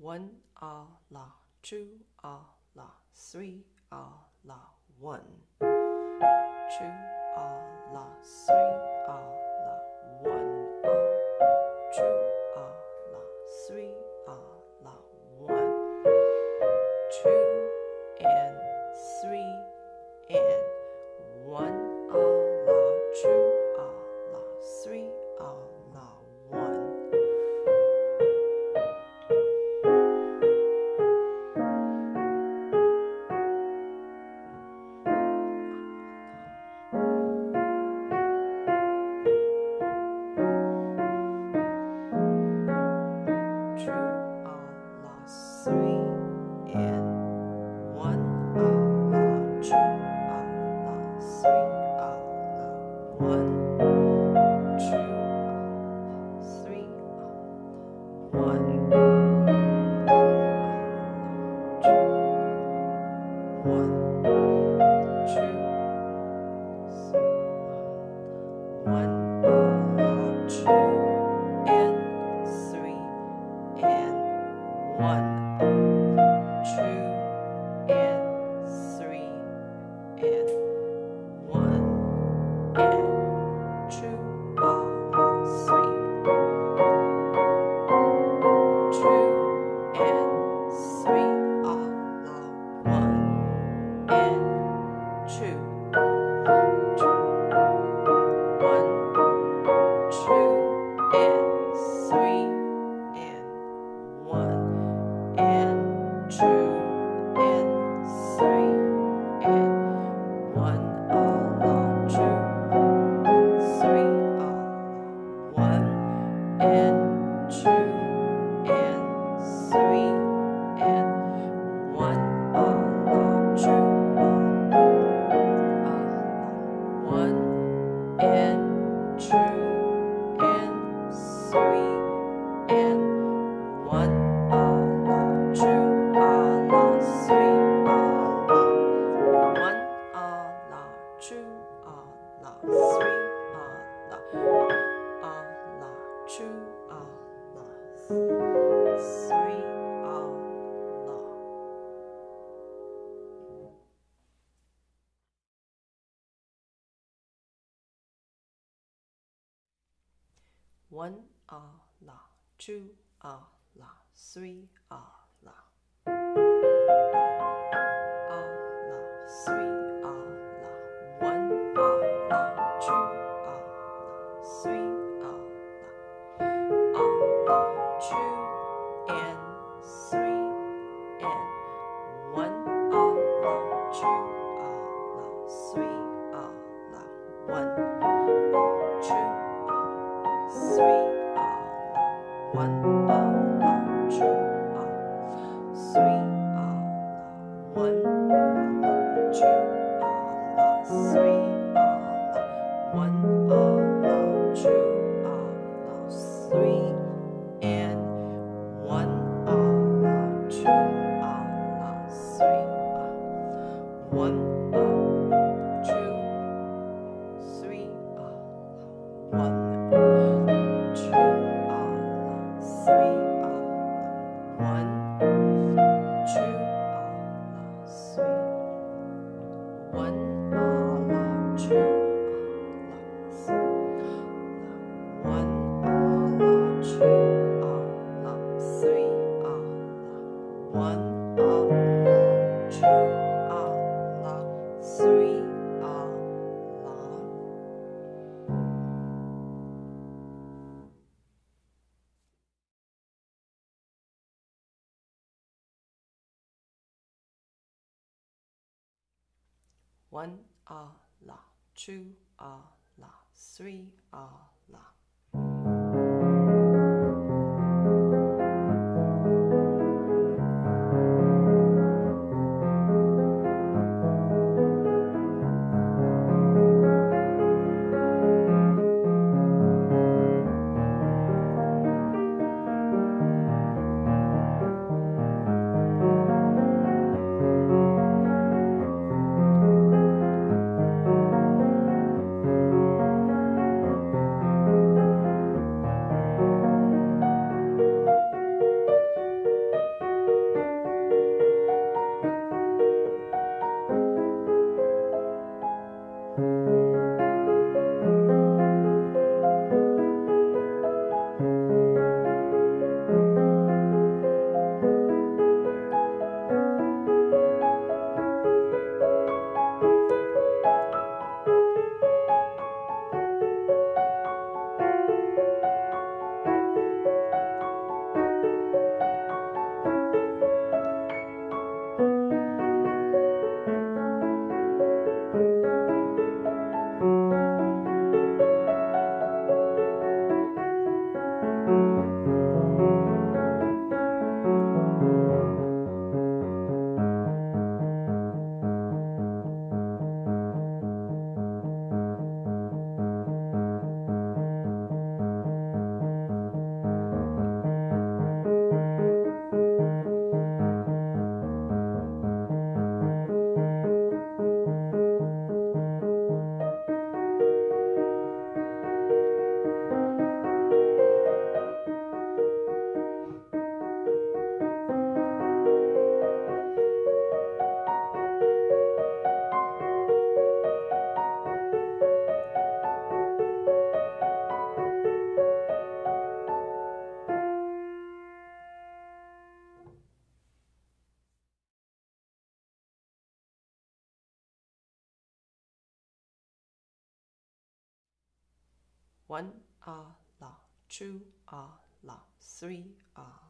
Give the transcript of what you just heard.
One ah la, two ah la, three Allah, one. Two ah la, three Allah, one. two, ah, la, three, ah, la. One oh oh, true oh. Three oh oh, one oh oh, true oh oh. Three oh oh, one oh oh, true oh oh. Three and one oh oh, true oh oh. Three oh, one oh, true. Three oh, one. One ah la, two ah la, three ah la. One ah la, two ah la, three ah